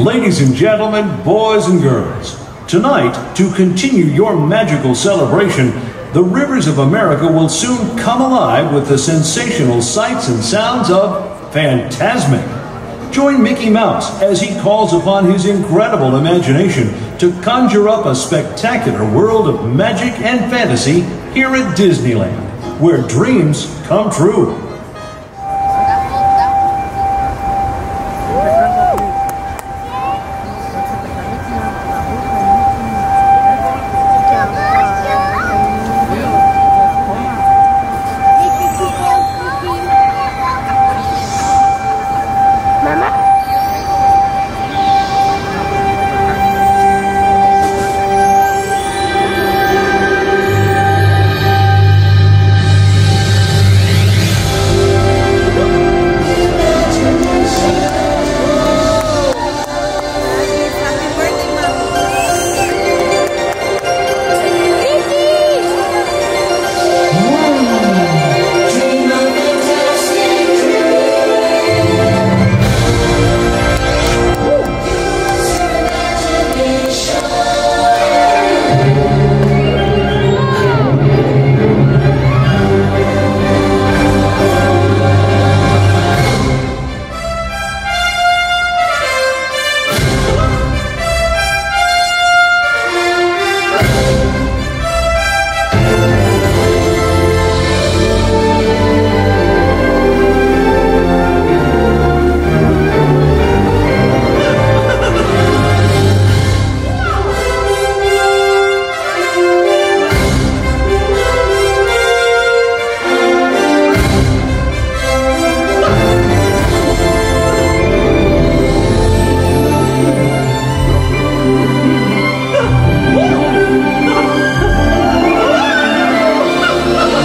Ladies and gentlemen, boys and girls, tonight, to continue your magical celebration, the rivers of America will soon come alive with the sensational sights and sounds of Fantasmic. Join Mickey Mouse as he calls upon his incredible imagination to conjure up a spectacular world of magic and fantasy here at Disneyland, where dreams come true.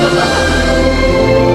Ha!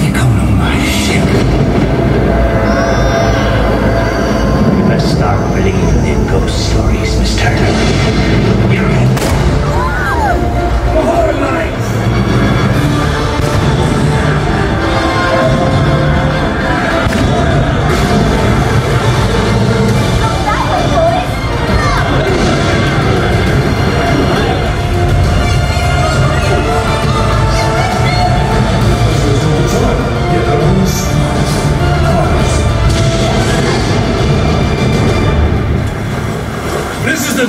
become a martyr.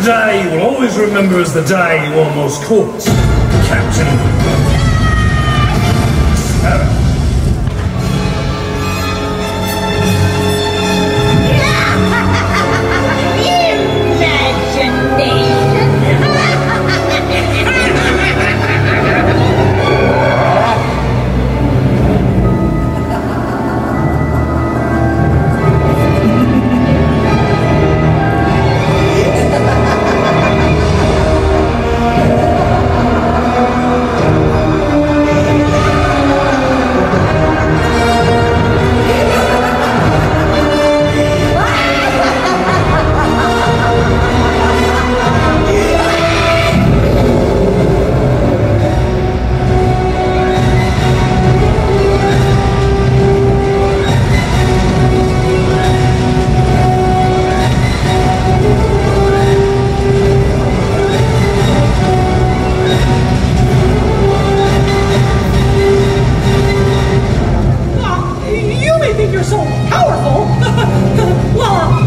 Day you will always remember as the day you almost caught. Captain may think you're so powerful. well,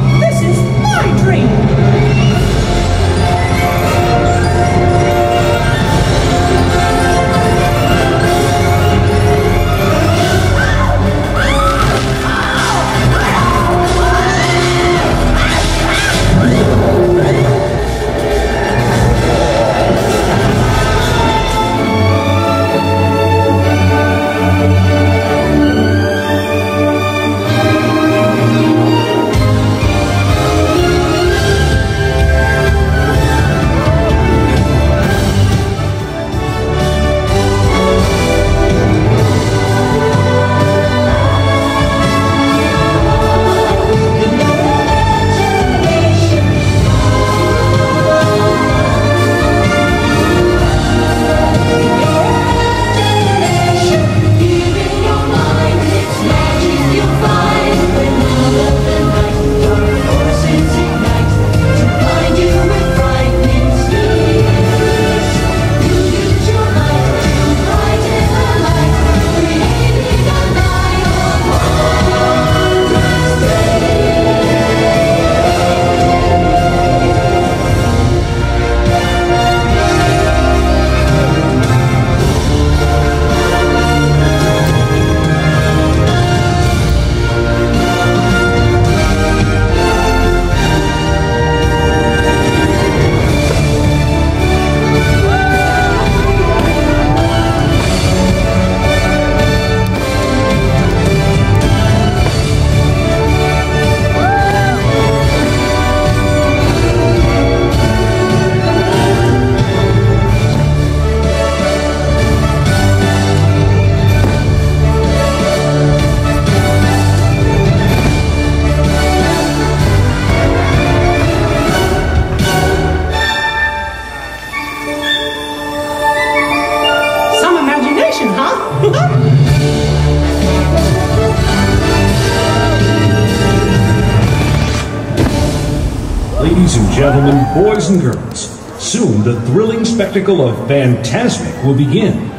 Ladies and gentlemen, boys and girls, soon the thrilling spectacle of Fantasmic will begin.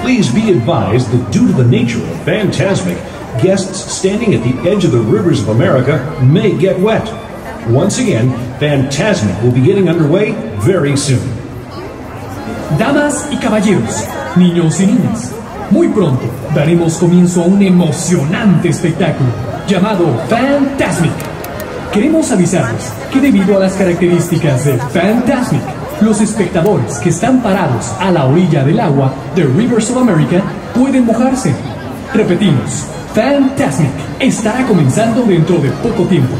Please be advised that due to the nature of Fantasmic, guests standing at the edge of the rivers of America may get wet. Once again, Fantasmic will be getting underway very soon. Damas y caballeros, niños y niñas, muy pronto daremos comienzo a un emocionante espectáculo llamado Fantasmic. Queremos avisarles que debido a las características de Fantasmic, los espectadores que están parados a la orilla del agua de Rivers of America pueden mojarse. Repetimos, Fantasmic estará comenzando dentro de poco tiempo.